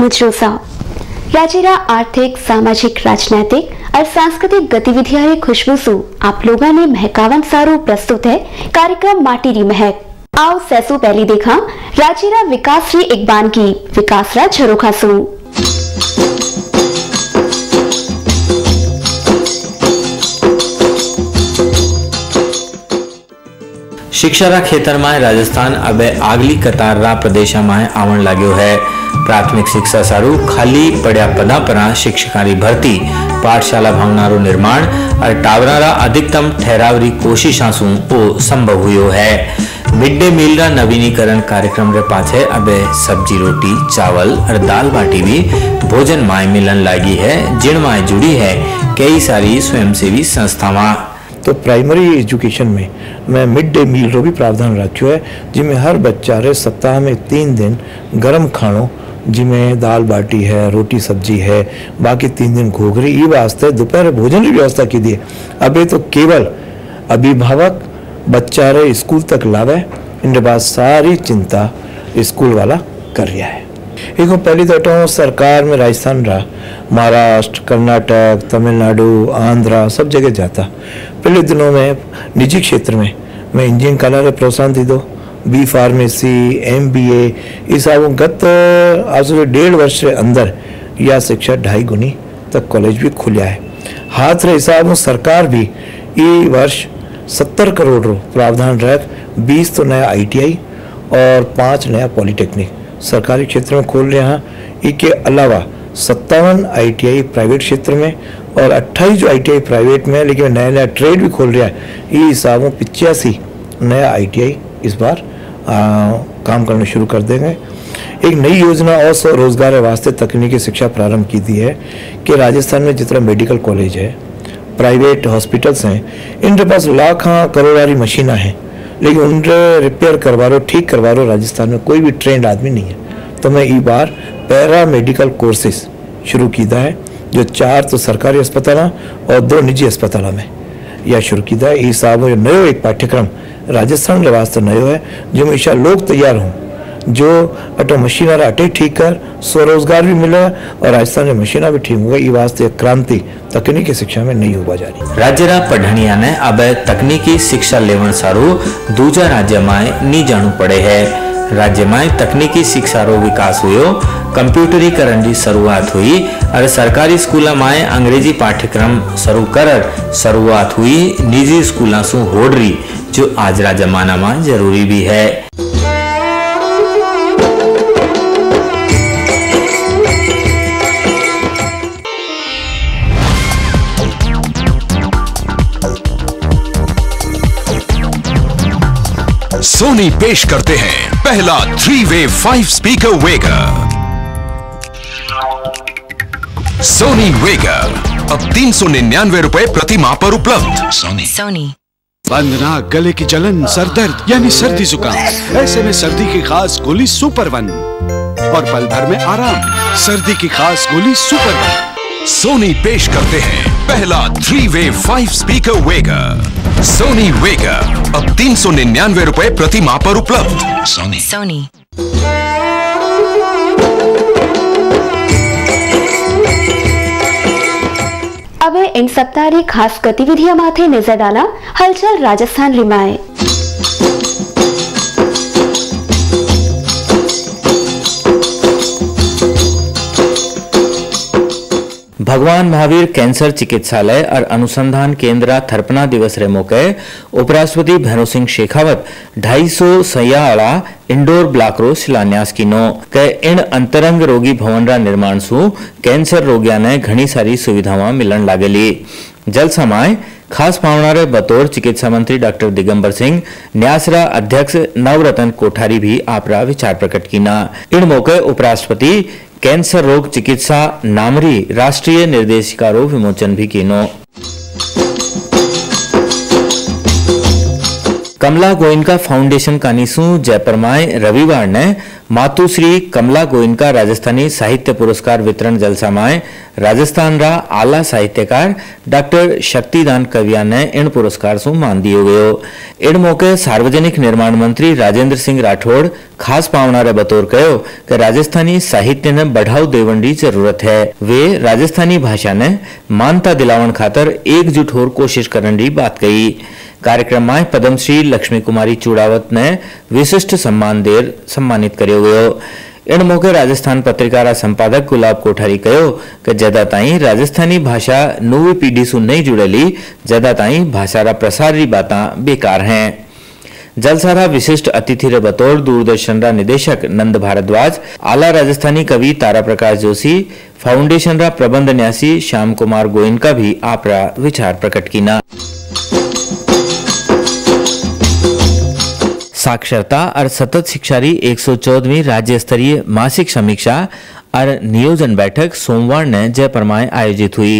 रोसा राज्य आर्थिक सामाजिक राजनैतिक और सांस्कृतिक गतिविधियां खुशबू सु आप लोगों ने महकावन सारू प्रस्तुत है कार्यक्रम माटी री महक आओ सैसो पहली देखा राज्य विकास री एक बान की विकास रा झरोखा सु શિક્ષાના ખેતરમાં રાજસ્થાન હવે આગલી કતારના પ્રદેશમાં આવણ લાગ્યો है प्राथमिक शिक्षा सारू, खाली पड़ा पदा पर शिक्षक की भर्ती, पाठशाला ભવનારું निर्माण और टावर अधिकतम ठहराव की कोशिशा सू ઓ संभव हुए है। मिड डे मील का नवीनीकरण कार्यक्रम के पाछे अब सब्ज़ी रोटी, चावल और दाल बाटी भी भोजन माए मिलन लगी है जिन माए जुड़ी है कई सारी स्वयंसेवी संस्थावां। तो प्राइमरी एजुकेशन में मैं मिड डे मील रो भी प्रावधान रखियो है, जिमें हर बच्चा रे सप्ताह में तीन दिन गर्म खाणो जिनमें दाल बाटी है, रोटी सब्ज़ी है, बाकी तीन दिन घोघरी ये वास्ते दोपहर भोजन की व्यवस्था की दी अभी तो केवल अभिभावक बच्चा रे स्कूल तक लावे, इनके बाद सारी चिंता स्कूल वाला कर रहा है। देखो, पहली तो सरकार में राजस्थान रहा, महाराष्ट्र, कर्नाटक, तमिलनाडु, आंध्रा, सब जगह जाता। पहले दिनों में, निजी क्षेत्र में, मैं इंजीनियरिंग कला प्रोत्साहन दी दो। B pharmacy M B A गत, आज डेढ़ वर्ष के अंदर यह शिक्षा ढाई गुनी तक कॉलेज भी खुलिया है। हाथ रे हिसाब सरकार भी ये वर्ष सत्तर करोड़ रो प्रावधान रख, बीस तो नया आईटीआई और पाँच नया पॉलिटेक्निक सरकारी क्षेत्र में खोल रहे हैं। इसके अलावा सत्तावन आईटीआई प्राइवेट क्षेत्र में और 28 जो आईटीआई प्राइवेट में है लेकिन नया नया ट्रेड भी खोल रहा है। ये हिसाब में पिचासी नया आईटीआई इस बार आ, काम करना शुरू कर देंगे। एक नई योजना और स्वरोजगार वास्ते तकनीकी शिक्षा प्रारंभ की दी है कि राजस्थान में जितना मेडिकल कॉलेज है प्राइवेट हॉस्पिटल्स हैं इनके पास लाखा करोड़ारी मशीना हैं लेकिन उनके रिपेयर करवा रो ठीक करवा रो राजस्थान में कोई भी ट्रेंड आदमी नहीं है। तो मैं इस बार पैरा मेडिकल कोर्सेस शुरू किया है जो चार तो सरकारी अस्पताल और दो निजी अस्पताल में। यह शुरू किया है। इस साल नयो एक पाठ्यक्रम राजस्थान के वास्ते नयो है जो हमेशा लोग तैयार हों। जो अटो मशीना अटे ठीक कर स्वरोजगार भी मिले और राजस्थान में मशीना भी ठीक होगा। ये वास्ते क्रांति तकनीकी शिक्षा में नहीं होगा जा रही राज्य पढ़निया ने अब तकनीकी शिक्षा लेवन सारू दूजा राज्य में नहीं जाणु पड़े है। राज्य में तकनीकी शिक्षा रो विकास हुयो, कंप्यूटरीकरण की शुरुआत हुई और सरकारी स्कूल में अंग्रेज़ी पाठ्यक्रम शुरू कर शुरुआत हुई, निजी स्कूल सु होडरी जो आज जमाना में ज़रूरी भी है। सोनी पेश करते हैं पहला three way five speaker वेगर Sony वेगर अब तीन सौ निन्यानवे रुपए प्रति माह पर उपलब्ध। सोनी सोनी वंदना गले की जलन सर दर्द यानी सर्दी जुकाम। ऐसे में सर्दी की खास गोली सुपर वन और पल भर में आराम सर्दी की खास गोली सुपर वन सोनी पेश करते हैं पहला three way five speaker Vega Sony Vega अब तीन सौ निन्यानवे रुपए प्रति माह पर उपलब्ध। सोनी। सोनी। इन सप्ताह खास गतिविधियों माथे नज़र डाला हलचल राजस्थान भगवान महावीर कैंसर चिकित्सालय और अनुसंधान केंद्र थरपना दिवस रे मौके उपराष्ट्रपति भैरव सिंह शेखावत ढाई सौ सयाड़ा इंडोर ब्लॉक रो शिलान्यास की नो के इन अंतरंग रोगी भवन रा निर्माण सु कैंसर रोगिया ने घनी सारी सुविधावां मिलन लागेली। जल समाय, खास पावनारे बतौर चिकित्सा मंत्री डॉक्टर दिगंबर सिंह न्यासरा अध्यक्ष नवरतन कोठारी भी आपरा विचार प्रकट कीना। इन मौके उपराष्ट्रपति कैंसर रोग चिकित्सा नामरी राष्ट्रीय निर्देशिका रो विमोचन भी किनो कमला गोयनका फाउंडेशन जयपुर में रविवार ने मातुश्री कमला गोइनका राजस्थानी साहित्य पुरस्कार वितरण जलसा में राजस्थान रा आला साहित्यकार डॉक्टर शक्तिदान कविया ने इन पुरस्कार सु मान दियो गयो। इन मौके सार्वजनिक निर्माण मंत्री राजेंद्र सिंह राठौड़ खास पावना रे बतौर कहो कि राजस्थानी साहित्य ने बढ़ाव देवन की ज़रूरत है। वे राजस्थानी भाषा ने मानता दिलावन खातर एकजुट होर कोशिश करने की बात कही। कार्यक्रम में पद्मश्री लक्ष्मी कुमारी चूड़ावत ने विशिष्ट सम्मान देर सम्मानित कर इन मौके राजस्थान पत्रकारा संपादक गुलाब कोठारी कहो कि जदा ताई राजस्थानी भाषा नवी पीढ़ी सु नहीं जुड़ेली, जदा ताई भाषा रा प्रसार री बात बेकार हैं। जलसारा विशिष्ट अतिथि रे बतौर दूरदर्शन रा निदेशक नंद भारद्वाज, आला राजस्थानी कवि तारा प्रकाश जोशी, फाउंडेशन रा प्रबंध न्यासी श्याम कुमार गोयनका भी आपरा विचार प्रकट की साक्षरता और सतत शिक्षा री एक राज्य स्तरीय मासिक समीक्षा और नियोजन बैठक सोमवार ने जयपुर में आयोजित हुई।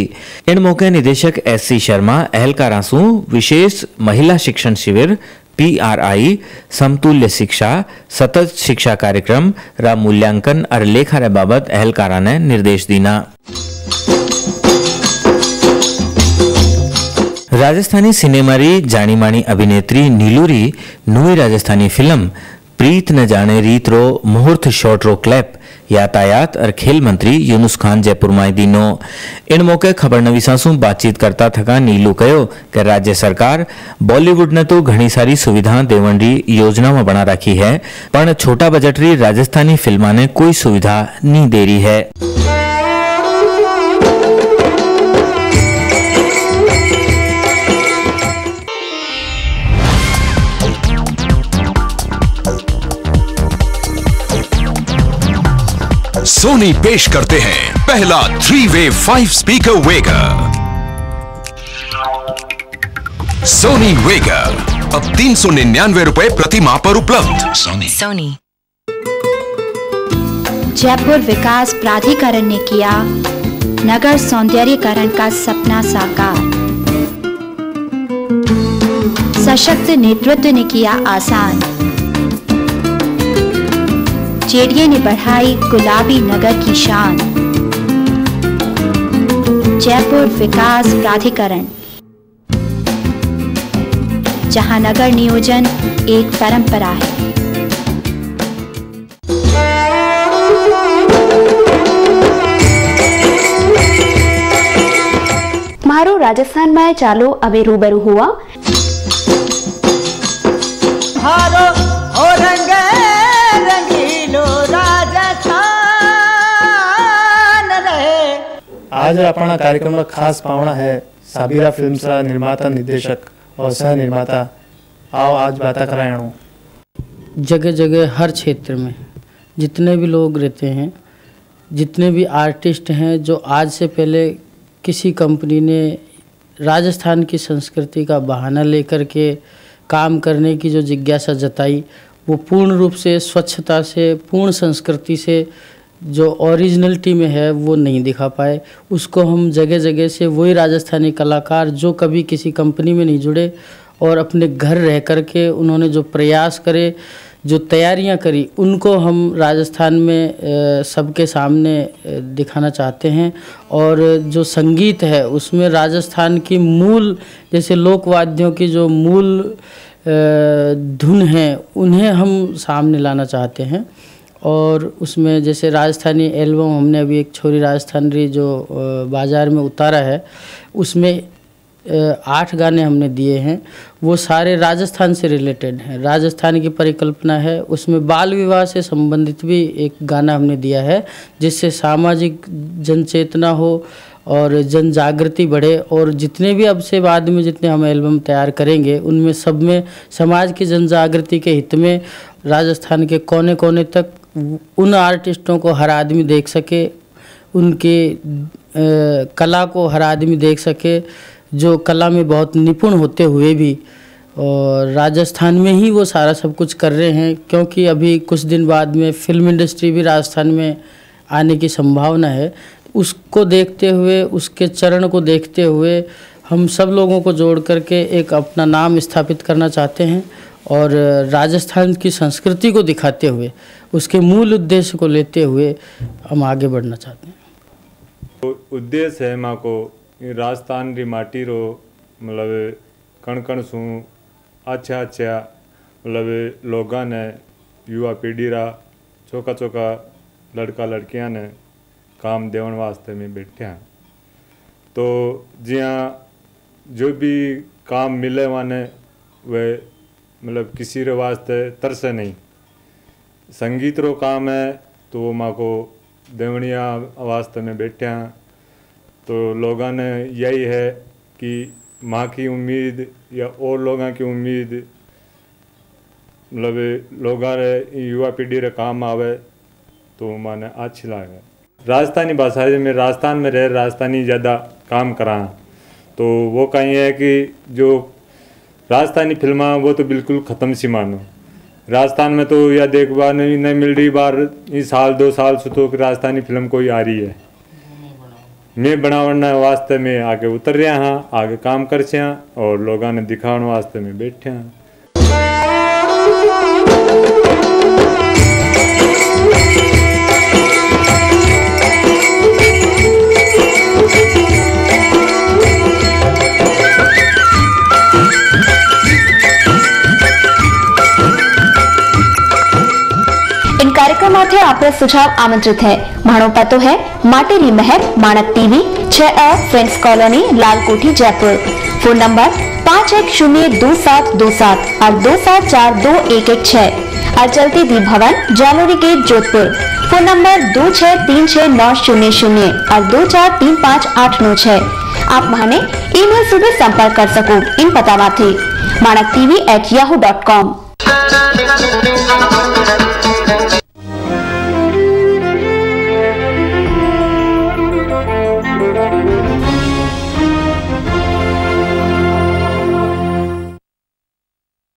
इन मौके निदेशक एस सी शर्मा अहलकारासु विशेष महिला शिक्षण शिविर पीआरआई समतुल्य शिक्षा, सतत शिक्षा कार्यक्रम, रा मूल्यांकन और लेखा रे बाबत अहलकारा ने निर्देश दीना। राजस्थानी सिनेमारी जानी मानी अभिनेत्री नीलूरी नई राजस्थानी फ़िल्म, प्रीत न जाने रीत रो, मुहूर्त शॉर्ट रो क्लैप, यातायात और खेल मंत्री यूनुस खान जयपुर माई दीनो। इन मौके खबर नवीसा बातचीत करता थका नीलू कहो कि राज्य सरकार बॉलीवुड ने तो घनी सारी सुविधा देवन री योजना में बना रखी है पर छोटा बजट री राजस्थानी फिल्मा ने कोई सुविधा नहीं दे रही है। सोनी पेश करते हैं पहला three way five speaker वेगर Sony वेगर अब तीन सौ निन्यानवे रुपए प्रति माह पर उपलब्ध। सोनी सोनी जयपुर विकास प्राधिकरण ने किया नगर सौंदर्यकरण का सपना साकार। सशक्त नेतृत्व ने किया आसान। जेडीए ने बढ़ाई गुलाबी नगर की शान। जयपुर विकास प्राधिकरण। जहाँ नगर नियोजन एक परंपरा है। मारो राजस्थान में चालो अबे रूबरू हुआ। હોવા और रंग आज अपना कार्यक्रम का खास पावना है साबिरा फ़िल्म का निर्माता निर्देशक और सह निर्माता आओ आज बात करायणु। जगह जगह हर क्षेत्र में जितने भी लोग रहते हैं, जितने भी आर्टिस्ट हैं जो आज से पहले किसी कंपनी ने राजस्थान की संस्कृति का बहाना लेकर के काम करने की जो जिज्ञासा जताई, वो पूर्ण रूप से स्वच्छता से, पूर्ण संस्कृति से जो ओरिजिनलिटी में है, वो नहीं दिखा पाए। उसको हम जगह जगह से वही राजस्थानी कलाकार जो कभी किसी कंपनी में नहीं जुड़े और अपने घर रह कर के उन्होंने जो प्रयास करे, जो तैयारियाँ करी, उनको हम राजस्थान में सबके सामने दिखाना चाहते हैं। और जो संगीत है, उसमें राजस्थान की मूल, जैसे लोकवाद्यों की जो मूल धुन है, उन्हें हम सामने लाना चाहते हैं। और उसमें जैसे राजस्थानी एल्बम, हमने अभी एक छोरी राजस्थान जो बाज़ार में उतारा है, उसमें आठ गाने हमने दिए हैं। वो सारे राजस्थान से रिलेटेड हैं। राजस्थान की परिकल्पना है, उसमें बाल विवाह से संबंधित भी एक गाना हमने दिया है, जिससे सामाजिक जनचेतना हो और जन जागृति बढ़े और जितने भी अब से बाद में जितने हम एल्बम तैयार करेंगे, उनमें सब में समाज की जन जागृति के हित में राजस्थान के कोने कोने तक उन आर्टिस्टों को हर आदमी देख सके उनके अ, कला को हर आदमी देख सके जो कला में बहुत निपुण होते हुए भी। और राजस्थान में ही वो सारा सब कुछ कर रहे हैं क्योंकि अभी कुछ दिन बाद में फ़िल्म इंडस्ट्री भी राजस्थान में आने की संभावना है। उसको देखते हुए उसके चरण को देखते हुए हम सब लोगों को जोड़ करके एक अपना नाम स्थापित करना चाहते हैं। और राजस्थान की संस्कृति को दिखाते हुए, उसके मूल उद्देश्य को लेते हुए हम आगे बढ़ना चाहते हैं। तो उद्देश्य है माँ को राजस्थान री माटी रो मतलब कण कण सू अच्छा अच्छा मतलब लोगा ने, युवा पीढ़ी रा चौका चौका लड़का लड़कियाँ ने काम देवन वास्ते में बैठे हैं तो जिया जो भी काम मिले वाने वे मतलब किसी रे वास्ते तरसे नहीं। संगीत रो काम है तो वो माँ को देवणिया वास्ते में बैठे तो लोगों ने यही है कि माँ की उम्मीद या और लोगों की उम्मीद मतलब लोगों रे युवा पीढ़ी रे काम आवे तो माने अच्छी लागे। राजस्थानी भाषा में राजस्थान में रह, राजस्थानी ज़्यादा काम करा तो वो कहीं है कि जो राजस्थानी फिल्मा वो तो बिल्कुल ख़त्म सी मानो। राजस्थान में तो या देखवा नहीं नहीं मिल रही, बार इस साल, दो साल से तो राजस्थानी फ़िल्म कोई आ रही है। मैं बनावना वास्ते में आगे उतर रहा हाँ आगे काम कर और लोगों ने दिखाने वास्ते में बैठे हैं। कार्यक्रमाथे आपरा सुझाव आमंत्रित है भाणो पतो है माटेरी महक Manak TV friends colony Lal Kothi Jaipur phone number पाँच एक शून्य दो सात दो सात और दो सात चार दो एक एक छह और चलती दी भवन Jalori Gate Jodhpur phone number दो छह तीन छह नौ शून्य शून्य और दो चार तीन पाँच आठ नौ छह आप माने ईमेल से भी संपर्क कर सको इन पता माथे Manak TV at Yahoo dot com